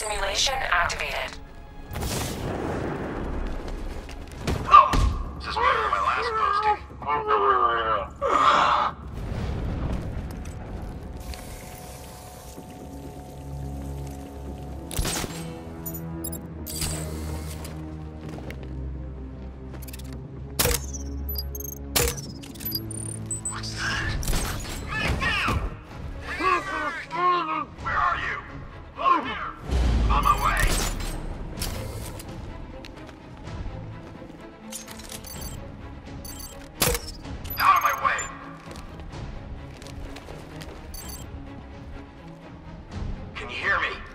Simulation activated. This is better than my last posting. You hear me?